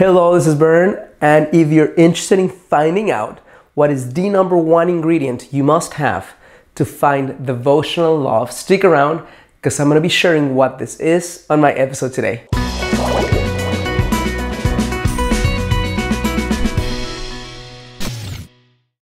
Hello, this is Bern, and if you're interested in finding out what is the number one ingredient you must have to find devotional love, stick around because I'm going to be sharing what this is on my episode today.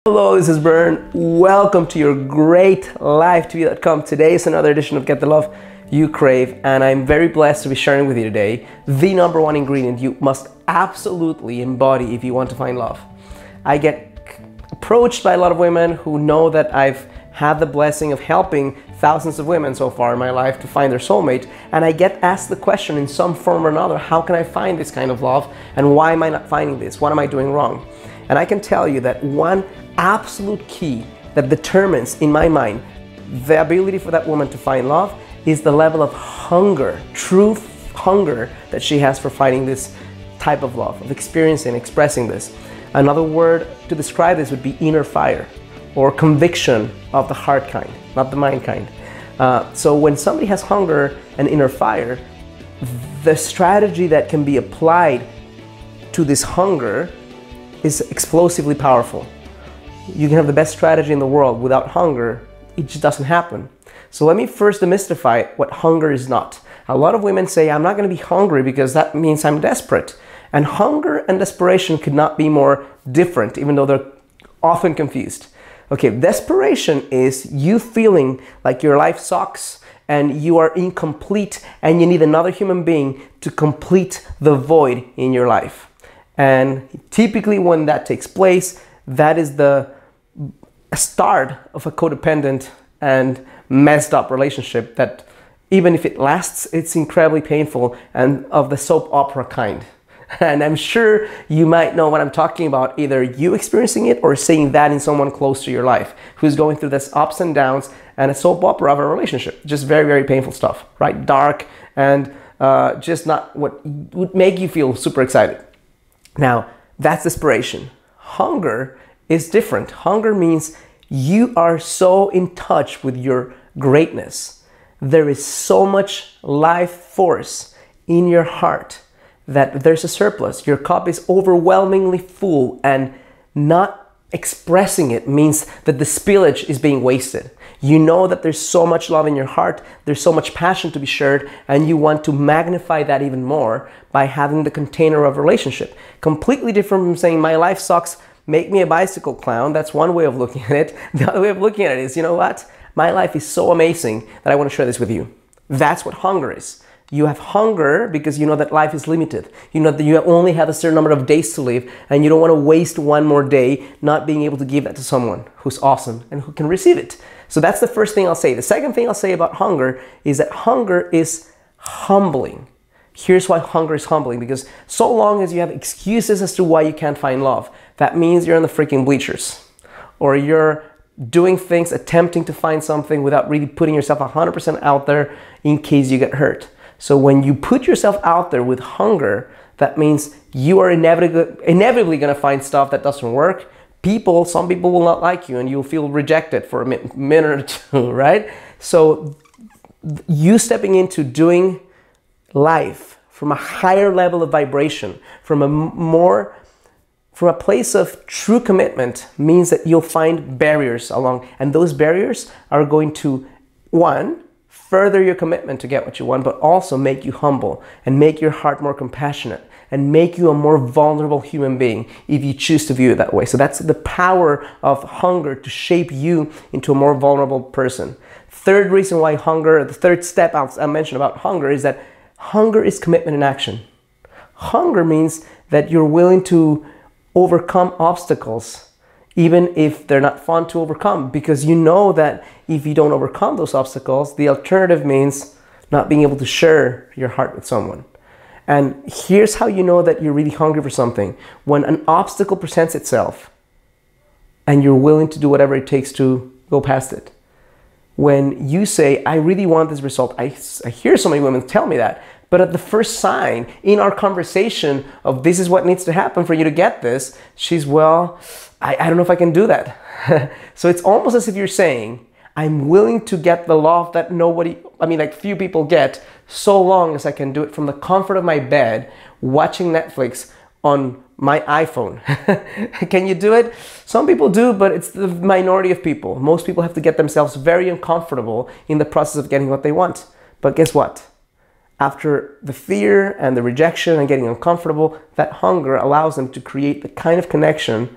Hello, this is Bern. Welcome to your great livetv.com. Today is another edition of Get the Love you crave, and I'm very blessed to be sharing with you today the number one ingredient you must absolutely embody if you want to find love. I get approached by a lot of women who know that I've had the blessing of helping thousands of women so far in my life to find their soulmate, and I get asked the question in some form or another how can I find this kind of love, and why am I not finding this? What am I doing wrong? And I can tell you that one absolute key that determines, in my mind, the ability for that woman to find love is the level of hunger, true hunger that she has for finding this type of love, of experiencing, expressing this. Another word to describe this would be inner fire or conviction of the heart kind, not the mind kind. Uh, so when somebody has hunger and inner fire, the strategy that can be applied to this hunger is explosively powerful. You can have the best strategy in the world without hunger, it just doesn't happen. So let me first demystify what hunger is not. A lot of women say, I'm not going to be hungry because that means I'm desperate. And hunger and desperation could not be more different, even though they're often confused. Okay, desperation is you feeling like your life sucks and you are incomplete and you need another human being to complete the void in your life. And typically, when that takes place, that is the start of a codependent and messed up relationship that even if it lasts, it's incredibly painful and of the soap opera kind. And I'm sure you might know what I'm talking about, either you experiencing it or seeing that in someone close to your life who's going through this ups and downs and a soap opera of a relationship. Just very, very painful stuff, right? Dark and uh, just not what would make you feel super excited. Now, that's desperation. Hunger is different. Hunger means you are so in touch with your greatness. There is so much life force in your heart that there's a surplus. Your cup is overwhelmingly full, and not expressing it means that the spillage is being wasted. You know that there's so much love in your heart, there's so much passion to be shared, and you want to magnify that even more by having the container of relationship. Completely different from saying, My life sucks, make me a bicycle clown. That's one way of looking at it. The other way of looking at it is, you know what? My life is so amazing that I want to share this with you. That's what hunger is. You have hunger because you know that life is limited. You know that you only have a certain number of days to live, and you don't want to waste one more day not being able to give that to someone who's awesome and who can receive it. So that's the first thing I'll say. The second thing I'll say about hunger is that hunger is humbling. Here's why hunger is humbling because so long as you have excuses as to why you can't find love, that means you're in the freaking bleachers or you're doing things, attempting to find something without really putting yourself 100% out there in case you get hurt. So when you put yourself out there with hunger, that means you are inevitably, inevitably going to find stuff that doesn't work. People, some people will not like you and you'll feel rejected for a minute or two, right? So you stepping into doing life from a higher level of vibration, from a more from a place of true commitment means that you'll find barriers along and those barriers are going to one further your commitment to get what you want, but also make you humble and make your heart more compassionate and make you a more vulnerable human being if you choose to view it that way. So that's the power of hunger to shape you into a more vulnerable person. Third reason why hunger, the third step I mentioned about hunger is that hunger is commitment in action. Hunger means that you're willing to overcome obstacles even if they're not fun to overcome, because you know that if you don't overcome those obstacles, the alternative means not being able to share your heart with someone. And here's how you know that you're really hungry for something when an obstacle presents itself and you're willing to do whatever it takes to go past it. When you say, I really want this result, I, I hear so many women tell me that, but at the first sign in our conversation of this is what needs to happen for you to get this, she's, well, I, I don't know if I can do that. so it's almost as if you're saying, I'm willing to get the love that nobody, I mean, like few people get, so long as I can do it from the comfort of my bed, watching Netflix on my iPhone. Can you do it? Some people do, but it's the minority of people. Most people have to get themselves very uncomfortable in the process of getting what they want. But guess what? After the fear and the rejection and getting uncomfortable, that hunger allows them to create the kind of connection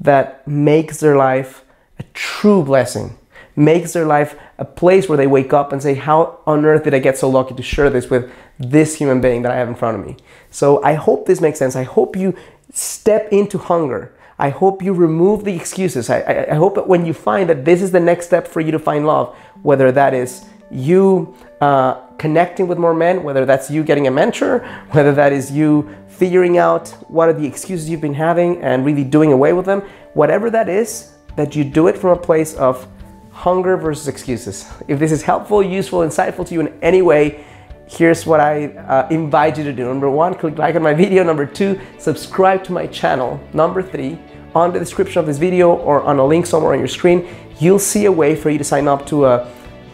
that makes their life a true blessing, makes their life a place where they wake up and say, How on earth did I get so lucky to share this with this human being that I have in front of me? So I hope this makes sense. I hope you step into hunger. I hope you remove the excuses. I, I, I hope that when you find that this is the next step for you to find love, whether that is you uh, connecting with more men, whether that's you getting a mentor, whether that is you figuring out what are the excuses you've been having and really doing away with them, whatever that is, that you do it from a place of hunger versus excuses. If this is helpful, useful, insightful to you in any way, here's what I uh, invite you to do. Number one, click like on my video. Number two, subscribe to my channel. Number three, on the description of this video or on a link somewhere on your screen, you'll see a way for you to sign up to a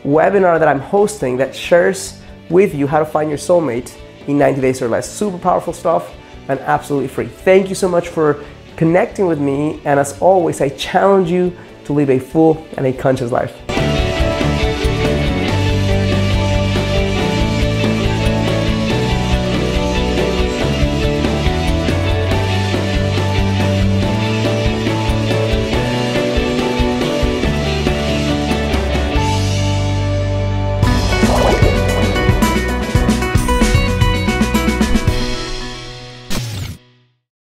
webinar that I'm hosting that shares with you how to find your soulmate in 90 days or less. Super powerful stuff and absolutely free. Thank you so much for connecting with me. And as always, I challenge you to live a full and a conscious life.